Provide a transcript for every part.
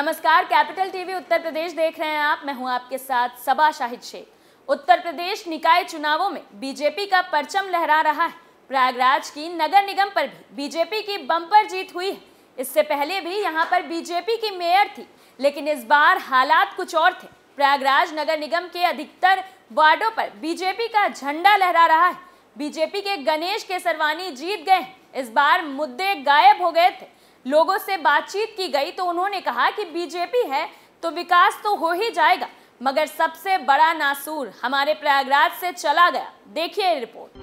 नमस्कार, capital TV Uttar Pradesh देख रहे हैं आप। मैं हूँ आपके साथ सबा शाहिद शेख। उत्तर प्रदेश निकाय चुनावों में बीजेपी का परचम लहरा रहा है। प्रयागराज की नगर निगम पर भी बीजेपी की बम्पर जीत हुई है। इससे पहले भी यहाँ पर बीजेपी की मेयर थी, लेकिन इस बार हालात कुछ और थे। प्रयागराज नगर निगम के अधिकतर वार्डों पर बीजेपी का झंडा लहरा रहा है। बीजेपी के गणेश केसरवानी जीत गए इस बार मुद्दे गायब हो गए थे। लोगों से बातचीत की गई तो उन्होंने कहा कि बीजेपी है तो विकास तो हो ही जाएगा, मगर सबसे बड़ा नासूर हमारे प्रयागराज से चला गया। देखिए रिपोर्ट।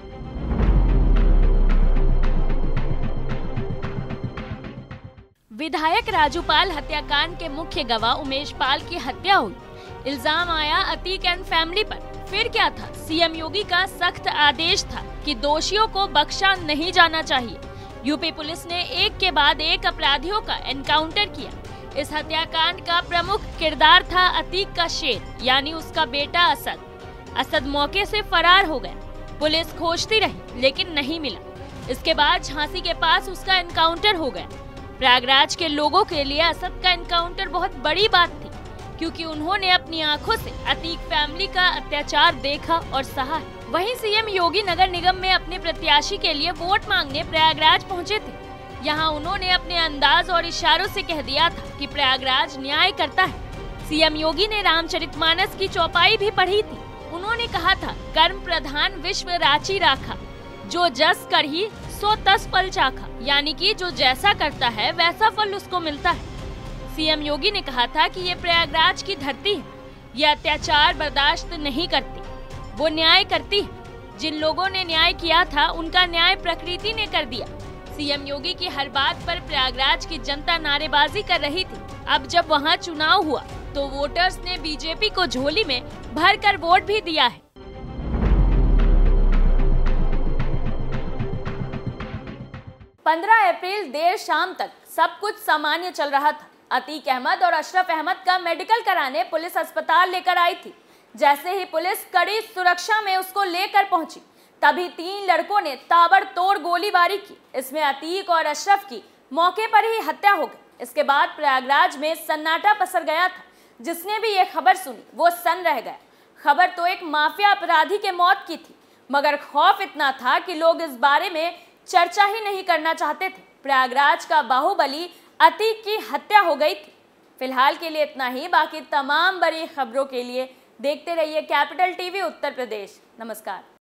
विधायक राजूपाल हत्याकांड के मुख्य गवाह उमेश पाल की हत्या हुई। इल्ज़ाम आया अतीक एंड फैमिली पर। फिर क्या था? सीएम योगी का सख्त आदेश था कि दोषियों को बख्शा नहीं जाना चाहिए। यूपी पुलिस ने एक के बाद एक अपराधियों का एनकाउंटर किया। इस हत्याकांड का प्रमुख किरदार था अतीक का शेर, यानी उसका बेटा असद। असद मौके से फरार हो गया पुलिस खोजती रही, लेकिन नहीं मिला। इसके बाद झांसी के पास उसका एनकाउंटर हो गया। प्रयागराज के लोगों के लिए असद का एनकाउंटर बहुत बड़ी बात थी, क्योंकि उन्होंने अपनी आँखों से अतीक फैमिली का अत्याचार देखा और सहा वहीं सीएम योगी नगर निगम में अपने प्रत्याशी के लिए वोट मांगने प्रयागराज पहुँचे थे। यहाँ उन्होंने अपने अंदाज और इशारों से कह दिया था कि प्रयागराज न्याय करता है। सीएम योगी ने रामचरितमानस की चौपाई भी पढ़ी थी। उन्होंने कहा था, कर्म प्रधान विश्व राची राखा। जो जस कर ही सो तस फल चाखा। यानी कि जो जैसा करता है, वैसा फल उसको मिलता है। सीएम योगी ने कहा था कि ये प्रयागराज की धरती है। ये अत्याचार बर्दाश्त नहीं करती। वो न्याय करती। है जिन लोगों ने न्याय किया था, उनका न्याय प्रकृति ने कर दिया। सीएम योगी की हर बात पर प्रयागराज की जनता नारेबाजी कर रही थी। अब जब वहाँ चुनाव हुआ तो वोटर्स ने बीजेपी को झोली में भर कर वोट भी दिया है। पंद्रह अप्रैल देर शाम तक सब कुछ सामान्य चल रहा था। अतीक अहमद और अशरफ अहमद का मेडिकल कराने पुलिस अस्पताल लेकर आई थी। जैसे ही पुलिस कड़ी सुरक्षा में उसको लेकर पहुँची, तभी तीन लड़कों ने ताबड़तोड़ गोलीबारी की। इसमें अतीक और अशरफ की मौके पर ही हत्या हो गई। इसके बाद प्रयागराज में सन्नाटा पसर गया था। जिसने भी ये खबर सुनी, वो सन रह गया। खबर तो एक माफिया अपराधी के मौत की थी, मगर खौफ इतना था कि लोग इस बारे में चर्चा ही नहीं करना चाहते थे। प्रयागराज का बाहुबली अतीक की हत्या हो गई थी। फ़िलहाल के लिए इतना ही। बाकी तमाम बड़ी खबरों के लिए देखते रहिए कैपिटल टीवी उत्तर प्रदेश। नमस्कार।